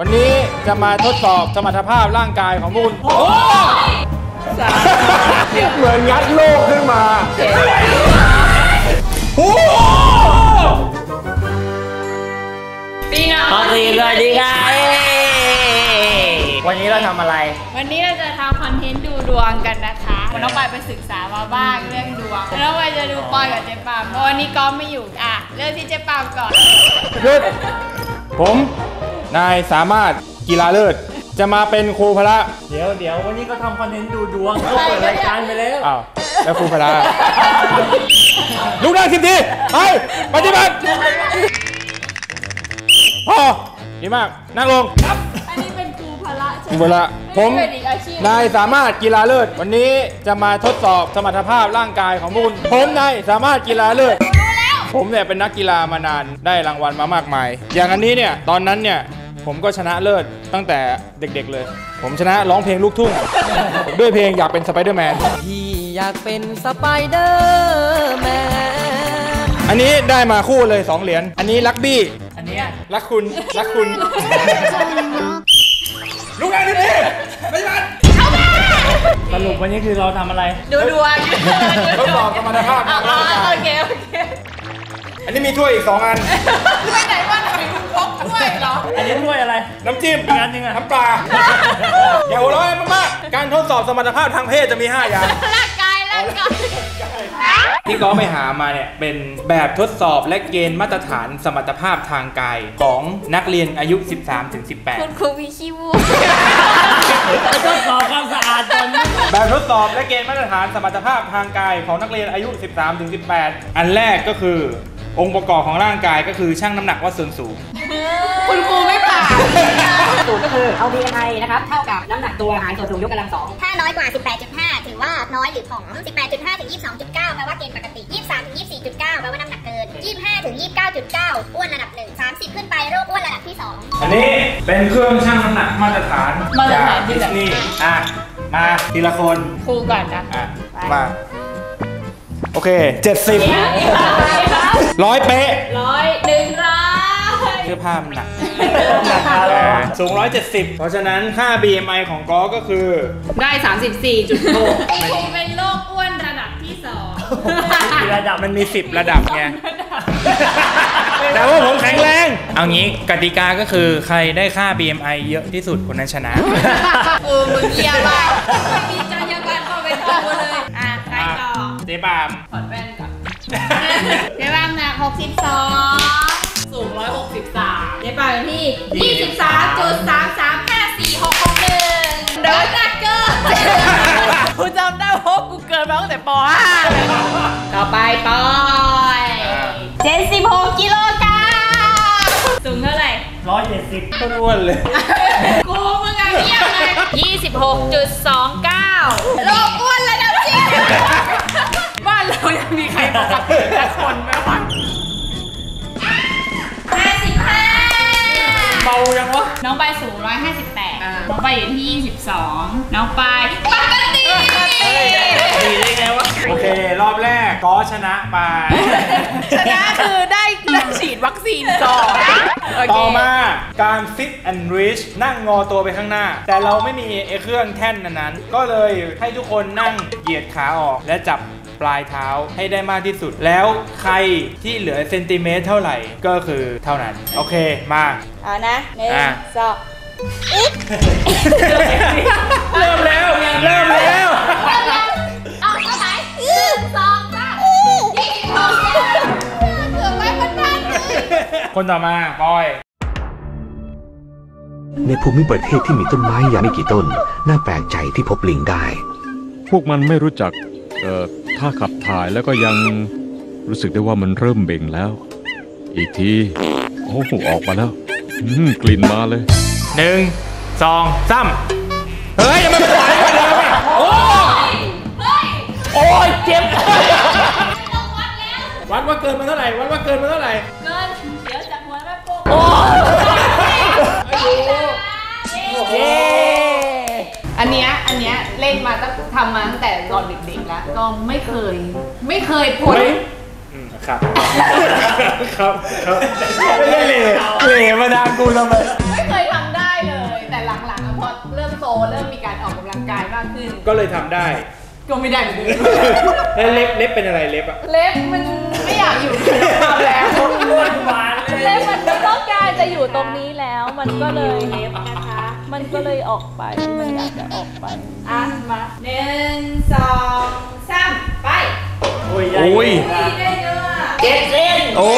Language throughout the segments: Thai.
วันนี้จะมาทดสอบสมรรถภาพร่างกายของคุณโอ้เหมือนงัดโลกขึ้นมาโอ้พี่น้องสวัสดีสวัสดีค่ะเอ้วันนี้เราทำอะไร วันนี้เราจะทำคอนเทนต์ดูดวงกันนะคะน้องปายไปศึกษามาบ้างเรื่องดวง แล้วน้องปายจะดูปอยกับเจ๊ปามเพราะวันนี้ก๊อฟไม่อยู่อะ เริ่มที่เจ๊ปามก่อนหยุดผม นายสามารถกีฬาเลิศจะมาเป็นครูพละเดี๋ยวเดี๋ยววันนี้ก็ทำคอนเทนต์ดูดวงก็เปิดรายการไปแล้วอ้าวแล้วครูพละลุกนั่งสิบทีไปปฏิบัติพอดีมากนั่งลงอันนี้เป็นครูพละใช่ครูไหพมละผมเป็นอีกอาชีพนายสามารถกีฬาเลิศวันนี้จะมาทดสอบสมรรถภาพร่างกายของคุณผมนายสามารถกีฬาเลิศผมเนี่ยเป็นนักกีฬามานานได้รางวัลมามากมาย อย่างอันนี้เนี่ยตอนนั้นเนี่ย ผมก็ชนะเลิศตั้งแต่เด็กๆเลย ผมชนะร้องเพลงลูกทุ่ง ด้วยเพลงอยากเป็นสไปเดอร์แมน พี่อยากเป็นสไปเดอร์แมน อันนี้ได้มาคู่เลย 2 เหรียญ อันนี้รักบี้ อันเนี้ยรักคุณรักคุณ ลูกนั่งดิไม่ใช่สรุปวันนี้คือเราทำอะไร ดูดวงทดสอบสมรรถภาพอ๋อทางร่างกาโอยเคโอเค อันนี้มีถ้วยอีก2อันไปไหนมาไหน มึงพกด้วยเหรอ อันนี้ถ้วยอะไร น้ำจิ้มอีกอันหนึ่งอะ น้ำปลา อย่าหัวเร้อยมากๆการทดสอบสมรรถภาพทางเพศจะมี 5 อย่าง ร่างกายร่างกายที่เขาไปหามาเนี่ย เป็นแบบทดสอบและเกณฑ์มาตรฐานสมรรถภาพทางกายของนักเรียนอายุ13-18คุณครูมีขี้วูกไปทดสอบความสะอาดก่อนนะแบบทดสอบและเกณฑ์มาตรฐานสมรรถภาพทางกายของนักเรียนอายุ 13-18 อันแรกก็คือ องค์ประกอบของร่างกายก็คือช่างน้ำหนักวัดส่วนสูง คุณครูไม่ผ่านสูตรก็คือเอา BMI นะครับเท่ากับน้ำหนักตัวหารส่วนสูงยกกำลังสองถ้าน้อยกว่า 18.5 ถือว่าน้อยหรือผอม 18.5 ถึง 22.9 แปลว่าเกณฑ์ปกติ 23 ถึง 24.9 แปลว่าน้ำหนักเกิน 25 ถึง 29.9 อ้วนระดับ1 30 ขึ้นไปโรคอ้วนระดับที่2อันนี้เป็นเครื่องช่างน้ำหนักมาตรฐานมาตรจากฐานที่ดิไหนสนีย์อะมาทีละคนครูก่อนนะอะมาโอเค 70ร้อยเป๊ะร้อยหนึ่งร้อยเสื้อผ้ามันหนัก สูง 170 เพราะฉะนั้นค่า BMI ของกอก็คือ ได้ 34.6ครูเป็นโรคอ้วนระดับที่สองมีระดับมันมี 10 ระดับไงแต่ว่าผมแข็งแรง เอางี้กติกาก็คือใครได้ค่า BMI เยอะที่สุดคนนั้นชนะเออมึงเยี่ยมมากมันมีจรรยาบรรณเข้าไปโทรเลย อะใครต่อเจ๊บามถอดแว่นก่อนเจ๊บ้ามหนัก62สู ง 163เจ๊ปาอยู่ที่ 23.3354661เดินหนักเกินกูจำได้เพราะกูเกินมาตั้งแต่ป .5 ต่อไปปอย76กิโลกรัมสูงเท่าไหร่ ร้อยเจ็ดสิบต้นอ้วนเลย กูมึงอะเยี่ยมเลย26.29โลกอ้วนระดับที่บ้านเรายังมีใครปกติสักคนไหมวะ เมายังวะ น้องปายสูง 158 น้องปายอยู่ที่ 22 น้องปายปกติดีได้ไงวะ โอเค รอบแรกก็ชนะไป ชนะคือได้ได้ฉีดวัคซีนก่อนโเคต่อมาการ sit and reach นั่งงอตัวไปข้างหน้า แต่เราไม่มีไอ้เครื่องแท่นนั้น ก็เลยให้ทุกคนนั่งเหยียดขาออกและจับ ปลายเท้าให้ได้มากที่สุด แล้วใครที่เหลือเซนติเมตรเท่าไหร่ก็คือเท่านั้น โอเคมา เอานะหนึ่งอะ สองเริ่มแล้วเริ่มแล้ว เอาเอาไหนหนึ่งสองสามยี่สิบหกเกือบไว้บนทันเลย คนต่อมาปอย ในภูมิประเทศที่มีต้นไม้อย่างไม่กี่ต้น น่าแปลกใจที่พบลิงได้ พวกมันไม่รู้จัก เอ่อท่าขับถ่ายแล้วก็ยังรู้สึกได้ว่ามันเริ่มเบ่งแล้ว อีกที โอ้โหออกมาแล้วอืมกลิ่นมาเลย หนึ่งสองสามเฮ้ยยังไม่ไปไหวกันเลยว่ะโอ้โอ้ยเจ็บวัดว่าเกินมาเท่าไหร่ วัดว่าเกินมาเท่าไหร่ เกิน เดี๋ยวจับหัวแม่โป้งเย้ อันเนี้ยอันเนี้ยเล่นมาตั้งทำมาตั้งแต่ตอนเด็กๆ แล้ว ก็ไม่เคย ไม่เคยพ้น ไม่อืมครับ ครับครับไม่ได้เหล่เหล่มาดามกูทำไม ไม่เคยทำได้เริ่มมีการออกกำลังกายมากขึ้น ก็เลยทำได้ก็ไม่ได้เหมือนเดิมแล้วเล็บเล็บเป็นอะไรเล็บอะเล็บมันไม่อยากอยู่กับเราแล้วอ้วนหวานเลยเล็บมันไม่ต้องการจะอยู่ตรงนี้แล้ว มันก็เลยเล็บนะคะ มันก็เลยออกไป มันอยากจะออกไป อะมาหนึ่งสองสามไป โอ้ยอุ้ยได้เยอะอะเจ็ดเส้นโอ้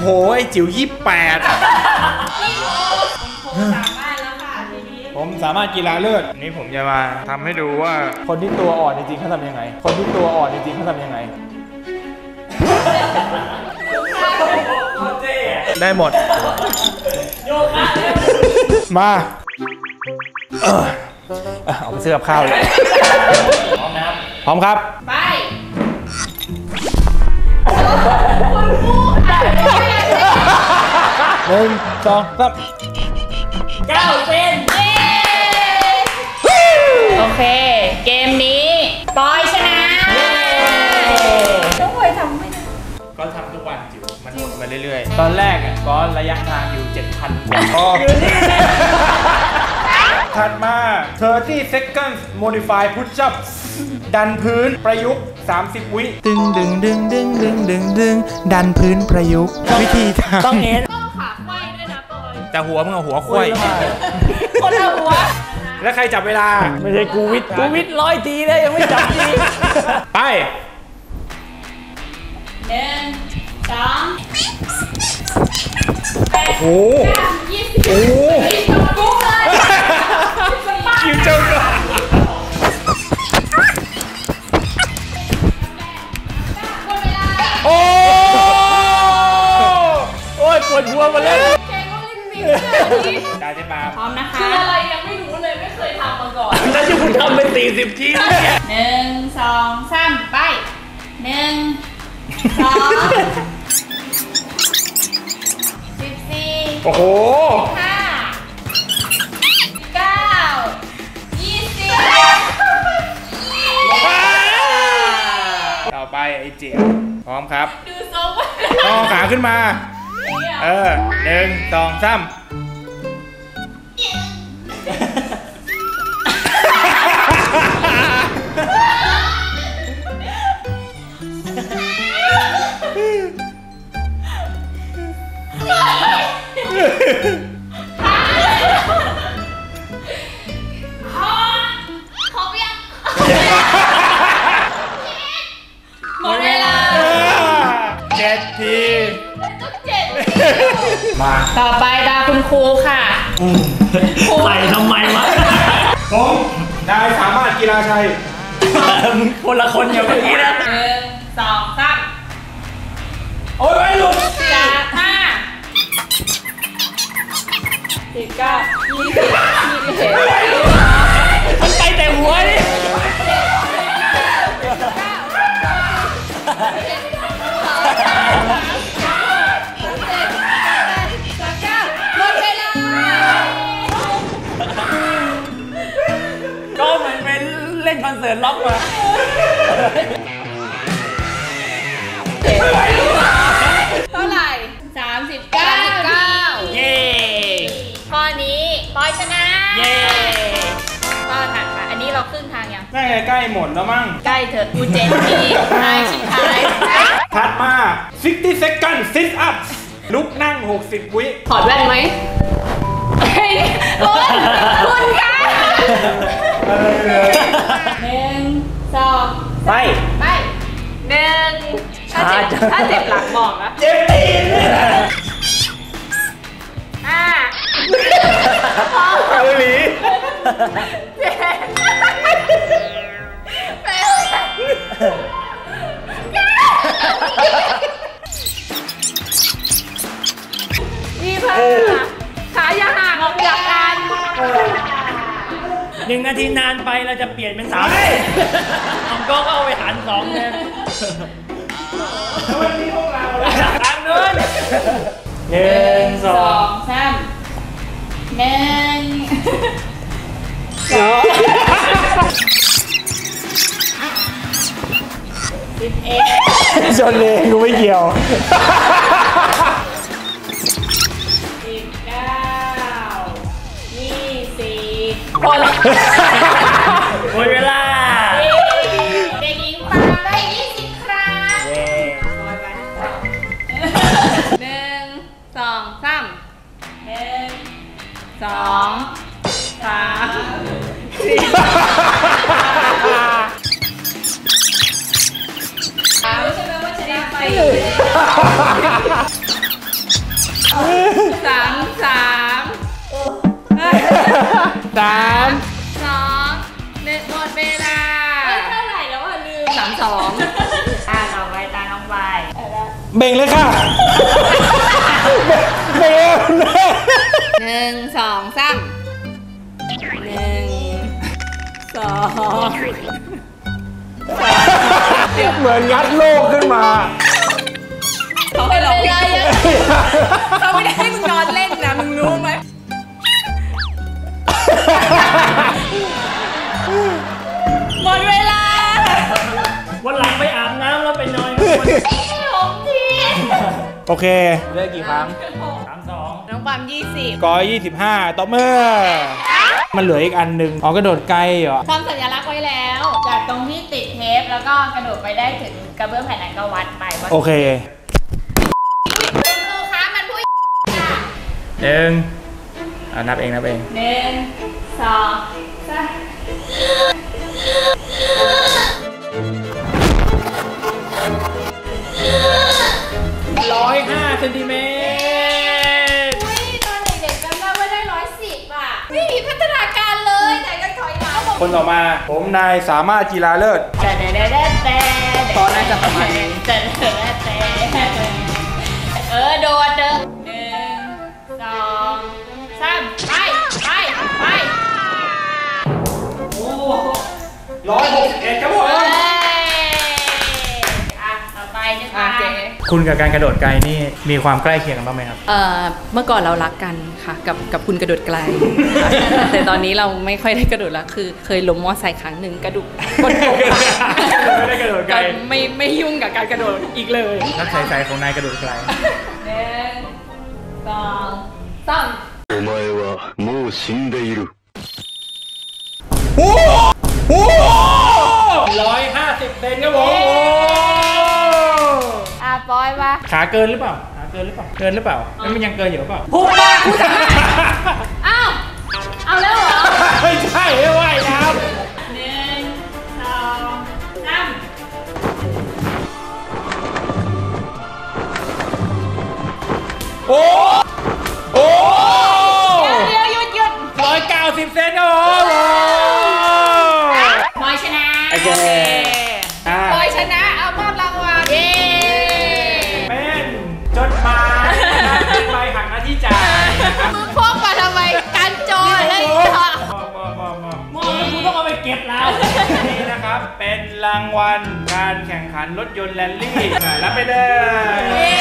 โหไอจิ๋วยี่แปดสามารถแล้วค่ะทีนี้ผมสามารถกีฬาเลิศนี่ผมจะมาทำให้ดูว่าคนที่ตัวอ่อนจริงๆเขาทำยังไง คนที่ตัวอ่อนจริงๆเขาทำยังไงได้หมดมาเออเออเอาไปซื้อกับข้าวเลยพร้อมนะครับพร้อมครับ ไปหนึ่งสองสามเก้าเส้นโอเค เกมนี้ปอยชนะต้องไปทำไม่ได้ก็ทำทุกวันจิ๋วมันหมุนไปเรื่อยๆ ตอนแรกอะก็ระยะทางอยู่ 7,000กว่าอ๋อถัดมา30 seconds modify push up ดันพื้นประยุกต์ 30 วิดึงดึงดึงดึงดึงดึงดึงดันพื้นประยุกต์วิธีทำต้องเห็นต้องขาไขว้ด้วยนะปอยแต่หัวมึงเอาหัวควายคนละหัว แล้วใครจับเวลา ไม่ใช่กูวิทย์กูวิทย์ร้อยทีเลยยังไม่จับทีไปหนึ่งสองโอ้โหยี่สิบโอ้ ที่คุณทำเป็นสี่สิบทีเนี่ยหนึ่งสองสามไปหนึ่งสองสิบสี่โอ้โหห้าเก้ายี่สิบต่อไปไอ้เจียพร้อมครับ ดูทรงว่าต้องเอาขาขึ้นมา เออหนึ่งสองสาม คุณครูค่ะใส่ทำไมวะ ผมนายสามารถกีฬาชัยมึงคนละคนอย่างเมื่อกี้นะ หนึ่งสองสามโอ้ยไม่หลุดจากห้าสิบเก้ายี่สิบยี่สิบเอ็ดมันไปแต่หัวนี่ห ยังน่าจะใกล้หมดแล้วมั้ง ใกล้เถอะกูเจ็ดทีนายชิบหายถัดมา 60 second sit up ลุกนั่ง 60 วิถอดแว่นไหมเฮ้ยคุณคุณคะหนึ่งสองไป ไปหนึ่งถ้าเจ็บช้าจังถ้าเจ็บหลังบอกนะเจ็บตีนห้าเกาหลีเจ็ด นึ่งนาทีนานไปเราจะเปลี่ยนเป็นสามผมก็เอาไปหันสองเลยทางนู้นหนึ่งสสอองงสามหนึ่งสองสิบเอ็ดชนเลยกูไม่เกี่ยว พอแล้วหมดเวลาเด็กหญิงปาได้20 ครั้งเย้หนึ่งสองสามหนึ่งสองสามสี่รู้ใช่ไหมว่าชนะไปสามสาม สามสองหนึ่งหมดเวลาเท่าไหร่แล้วอะลืมสามสองอ่าต่อไปตาน้องใบเบ่งเลยค่ะเบ่งเลยคุณแม่หนึ่งสองสามหนึ่งสองเหมือนงัดโลกขึ้นมาเขาให้เราเขาไม่ได้ให้มึงนอนเล่นนะมึงรู้ไหมหม โอเคเลือกกี่ครั้งสามสองน้องปามยี่สิบกอ25ต่อเมื่อ มันเหลืออีกอันหนึ่งอ๋อกระโดดไกลเหรอ ทำสัญลักษณ์ไว้แล้ว จากตรงที่ติดเทปแล้วก็กระโดดไปได้ถึงกระเบื้องแผ่นนั้นก็วัดไปว่าโอเคคุณครูคะมันพูดหนึ่งอะนับเองนับเองหนึ่งสอง มา ผมนายสามารถกีฬาเลิศแต่แต่แต่แต่แต่ตอนนั้นจะประมาณนี้แต่แต่แต่เออโดนเด้อหนึ่งสองสามไปไปไปโอ้ร้อยหกเอ็ดครับผม เอ้ยอะต่อไปนึกมา คุณกับการกระโดดไกลนี่มีความใกล้เคียงกันบ้างไหมครับ เอ่อเมื่อก่อนเรารักกันค่ะกับกับคุณกระโดดไกลค่ะแต่ตอนนี้เราไม่ค่อยได้กระโดดแล้วคือ เคยล้มมอไซค์ครั้งหนึ่งกระดูกก้นกบ ไม่ได้กระโดดไกล ไม่ไม่ยุ่งกับการกระโดดอีกเลย นักใสๆของนายกระโดดไกล หนึ่งสองสาม お前はもう死んでいる。 โอ้โหร้อยห้า ปอยมาขาเกินหรือเปล่าขาเกินหรือเปล่าเกินหรือเปล่าแล้วมันยังเกินอยู่หรือเปล่าพูดมาพูดทำไมอ้าวเอาแล้วเหรอไม่ใช่ไม่ว่ายน้หนึ่ นี่นะครับ เป็นรางวัลการแข่งขันรถยนต์แรลลี่อะรับไปเลยเย้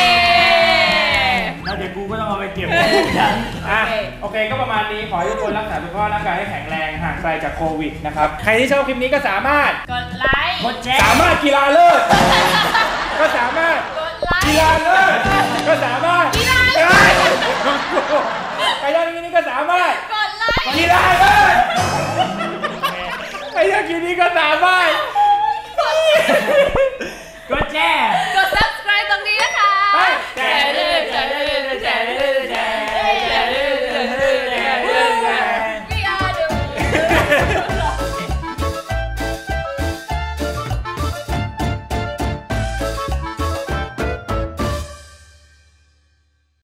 แล้วเดี๋ยวกูก็ต้องเอาไปเก็บอะโอเคก็ประมาณนี้ขอให้ทุกคนรักษาสุขภาพร่างกายให้แข็งแรงห่างไกลจากโควิดนะครับ ใครที่ชอบคลิปนี้ก็สามารถ กดไลค์ กดแชร์สามารถกีฬาเลิศก็สามารถ กดไลกีค์ฬาเลิศก็สามารถกีฬาเลิศใครชอบคลิปนี้ก็สามารถกดไลค์ กีฬาเลิศใครช อบคลิปนี้ก็ตามารถกดแชร์กด subscribe ตรงนี้